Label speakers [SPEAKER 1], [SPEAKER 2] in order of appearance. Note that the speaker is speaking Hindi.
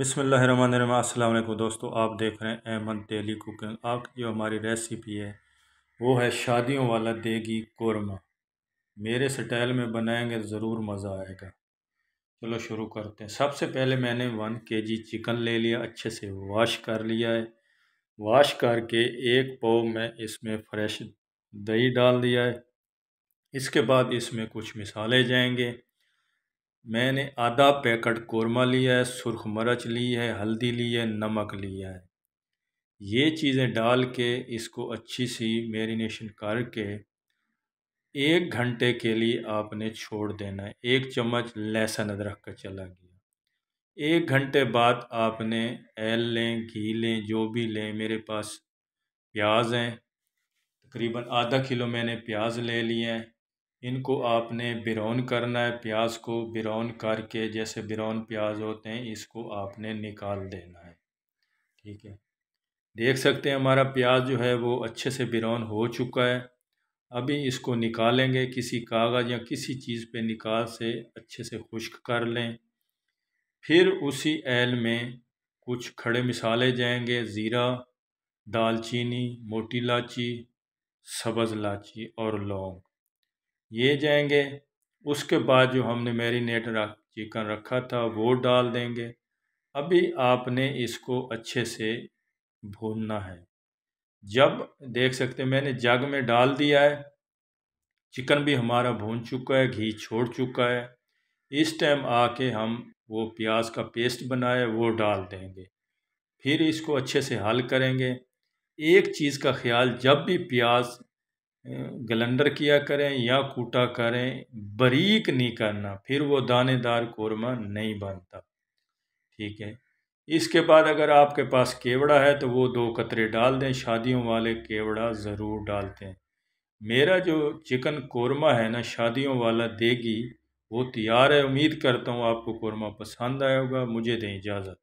[SPEAKER 1] बिसमीम अल्लाम दोस्तों, आप देख रहे हैं अहमद डेली कुकिंग। आज जो हमारी रेसिपी है, वो है शादियों वाला देगी कौरमा। मेरे स्टाइल में बनाएँगे, ज़रूर मज़ा आएगा। चलो शुरू करते हैं। सबसे पहले मैंने वन के जी चिकन ले लिया, अच्छे से वाश कर लिया है। वाश करके एक पाव में इसमें फ्रेश दही डाल दिया है। इसके बाद इसमें कुछ मिसाले जाएँगे। मैंने आधा पैकेट कौरमा लिया है, सुरख मिर्च ली है, हल्दी ली है, नमक लिया है। ये चीज़ें डाल के इसको अच्छी सी मेरीनेशन करके एक घंटे के लिए आपने छोड़ देना है। एक चम्मच लहसुन अदरक का चला गया। एक घंटे बाद आपने एल लें, घी लें, जो भी लें, मेरे पास प्याज हैं। तकरीबन आधा किलो मैंने प्याज ले लिए हैं। इनको आपने बिरौन करना है, प्याज को बिरौन करके, जैसे बिरौन प्याज होते हैं, इसको आपने निकाल देना है। ठीक है? देख सकते हैं हमारा प्याज जो है वो अच्छे से बिरौन हो चुका है। अभी इसको निकालेंगे, किसी कागज़ या किसी चीज़ पे निकाल से अच्छे से खुश्क कर लें। फिर उसी एल में कुछ खड़े मिसाले जाएँगे, ज़ीरा, दालचीनी, मोटी इलाची सब्ज़ इलाची और लौंग। ये जाएँगे। उसके बाद जो हमने मैरिनेट रख, चिकन रखा था, वो डाल देंगे। अभी आपने इसको अच्छे से भूनना है। जब, देख सकते मैंने जग में डाल दिया है। चिकन भी हमारा भून चुका है, घी छोड़ चुका है। इस टाइम आके हम वो प्याज का पेस्ट बनाए, वो डाल देंगे। फिर इसको अच्छे से हल करेंगे। एक चीज़ का ख्याल, जब भी प्याज गलंडर किया करें या कूटा करें, बारीक नहीं करना, फिर वो दानेदार कौरमा नहीं बनता। ठीक है? इसके बाद अगर आपके पास केवड़ा है तो वो दो कतरे डाल दें, शादियों वाले केवड़ा ज़रूर डालते हैं। मेरा जो चिकन कौरमा है ना, शादियों वाला देगी, वो तैयार है, उम्मीद करता हूँ आपको कौरमा पसंद आया होगा, मुझे दें इजाज़त।